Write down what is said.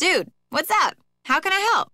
Dude, what's up? How can I help?